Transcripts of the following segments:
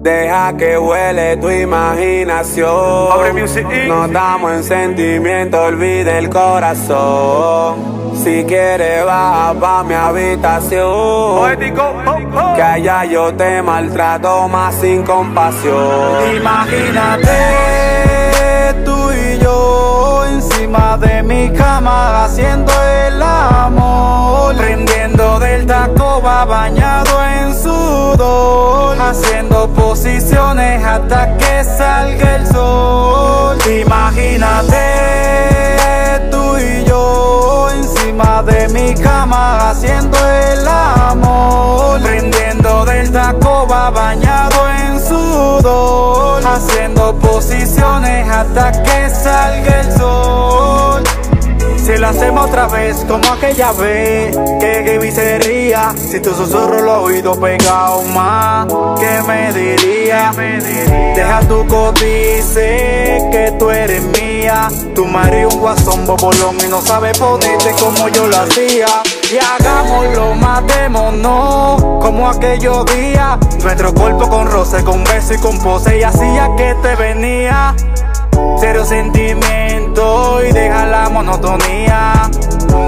Deja que huele tu imaginación. No estamos en sentimiento, olvide el corazón. Si quieres baja pa' mi habitación. Que allá yo te maltrato más sin compasión. Imagínate tú y yo encima de mi cama haciendo el amor. Prendiendo del taco va bañado en sudor. Haciendo posiciones hasta que salga el sol. Imagínate tú y yo encima de mi cama haciendo el amor. Prendiendo del taco va bañado en sudor. Haciendo posiciones hasta que salga el sol. Si lo hacemos otra vez, como aquella vez que Gaby se ría. Si tu susurro lo oído pegado más, ¿qué me diría? Deja tu codice que tú eres mía. Tu marido un guasón bobolón y no sabe ponerte como yo lo hacía. Y hagámoslo, matémonos como aquellos días. Nuestro cuerpo con roce, con beso y con pose y hacía que te venía. Cero sentimiento y deja la monotonía.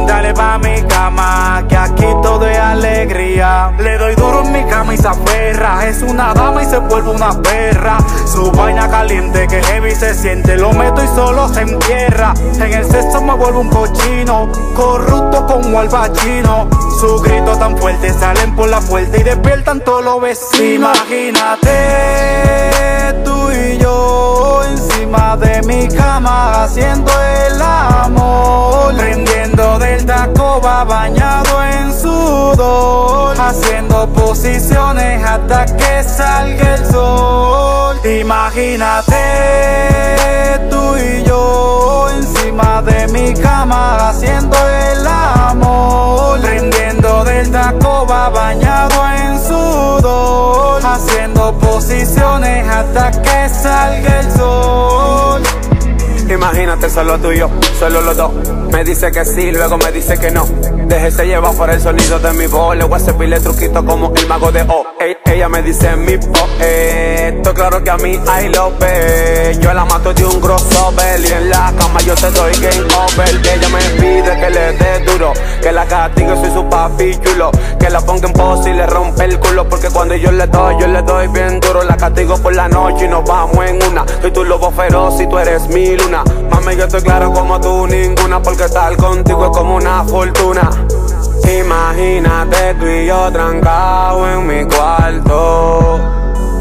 Dale pa' mi cama, que aquí todo es alegría. Le doy duro en mi cama y se aferra. Es una dama y se vuelve una perra. Su vaina caliente que heavy se siente. Lo meto y solo se entierra. En el sexo me vuelvo un cochino. Corrupto como al bachino. Su grito tan fuerte salen por la puerta y despiertan todos los vecinos. Imagínate haciendo el amor. Prendiendo del taco va bañado en sudor. Haciendo posiciones hasta que salga el sol. Imagínate tú y yo encima de mi cama haciendo el amor. Prendiendo del taco va bañado en sudor. Haciendo posiciones hasta que salga el sol. Imagínate solo tú y yo, solo los dos. Me dice que sí, luego me dice que no. Déjese llevar por el sonido de mi voz. Le voy a servirle truquito como el mago de O. Ella me dice mi poeto. Claro que a mí I love. Yo la mato de un Y en la cama yo te doy game over. Ella me pide que le dé duro. Que la castigue, soy su papi chulo. Que la ponga en pose y le rompe el culo. Porque cuando yo le doy, yo le doy bien duro. La castigo por la noche y nos vamos en una. Soy tu lobo feroz y tú eres mi luna. Mami, yo estoy claro como tú ninguna. Porque estar contigo es como una fortuna. Imagínate tú y yo trancado en mi cuarto.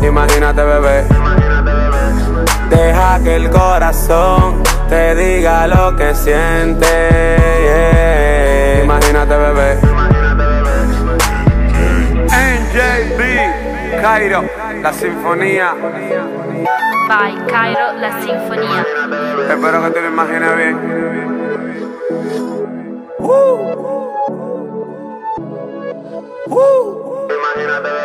Imagínate, bebé. Deja que el corazón diga lo que siente. yeah. Imagínate, bebé. NJB, Cairo, la sinfonía. By Cairo La Sinfonía. Espero que te lo imagines bien. Uh. Uh.